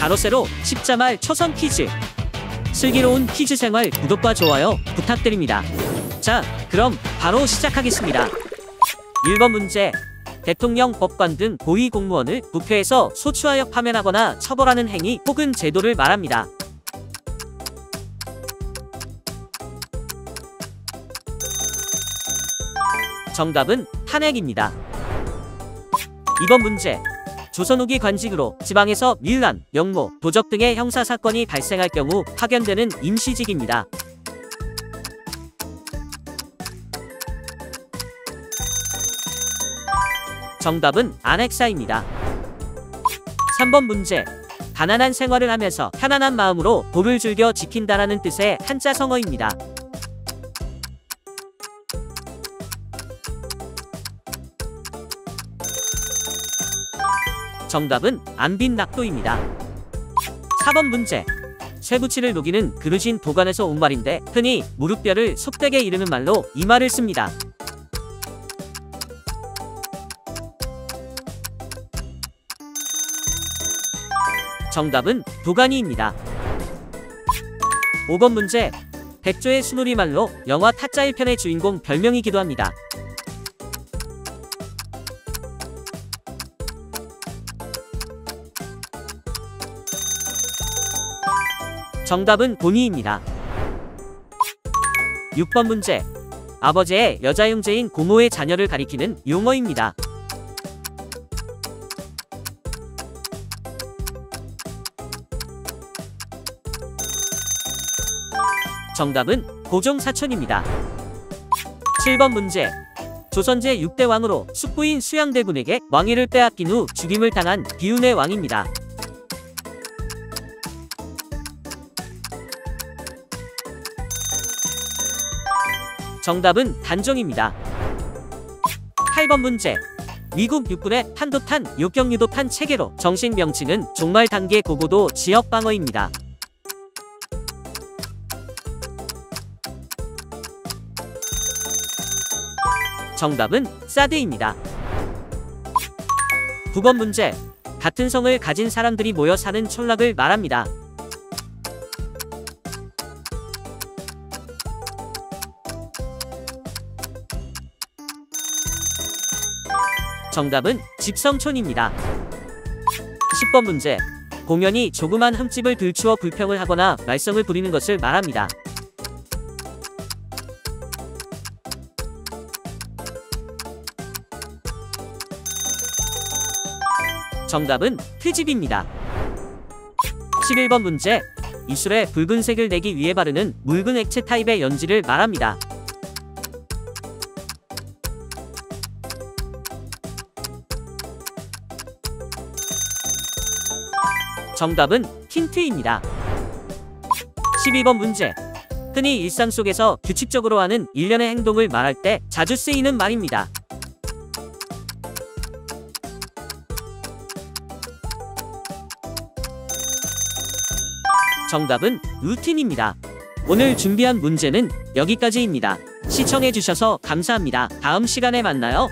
가로세로 십자말 초선 퀴즈 슬기로운 퀴즈 생활 구독과 좋아요 부탁드립니다. 자, 그럼 바로 시작하겠습니다. 1번 문제. 대통령, 법관 등 고위 공무원을 부패해서 소추하여 파면하거나 처벌하는 행위 혹은 제도를 말합니다. 정답은 탄핵입니다. 2번 문제. 조선 후기 관직으로 지방에서 밀란, 영모, 도적 등의 형사 사건이 발생할 경우 파견되는 임시직입니다. 정답은 안핵사입니다. 3번 문제. 가난한 생활을 하면서 편안한 마음으로 도를 즐겨 지킨다라는 뜻의 한자 성어입니다. 정답은 안빈낙도입니다. 4번 문제. 쇠붙이를 녹이는 그릇인 도관에서 온 말인데 흔히 무릎뼈를 속되게 이르는 말로 이 말을 씁니다. 정답은 도가니입니다. 5번 문제. 백조의 수누리 말로 영화 타짜 1편의 주인공 별명이기도 합니다. 정답은 본이입니다. 6번 문제. 아버지의 여자 형제인 고모의 자녀를 가리키는 용어입니다. 정답은 고종사촌입니다. 7번 문제. 조선제 6대 왕으로 숙부인 수양대군에게 왕위를 빼앗긴 후 죽임을 당한 비운의 왕입니다. 정답은 단종입니다. 8번 문제. 미국 육군의 탄도탄, 요격유도탄 체계로 정식 명칭은 종말 단계 고고도 지역 방어입니다. 정답은 사드입니다. 9번 문제. 같은 성을 가진 사람들이 모여 사는 촌락을 말합니다. 정답은 집성촌입니다. 10번 문제. 공연이 조그만 흠집을 들추어 불평을 하거나 말썽을 부리는 것을 말합니다. 정답은 트집입니다. 11번 문제. 이술에 붉은색을 내기 위해 바르는 묽은 액체 타입의 연지를 말합니다. 정답은 틴트입니다. 12번 문제. 흔히 일상 속에서 규칙적으로 하는 일련의 행동을 말할 때 자주 쓰이는 말입니다. 정답은 루틴입니다. 오늘 준비한 문제는 여기까지입니다. 시청해주셔서 감사합니다. 다음 시간에 만나요.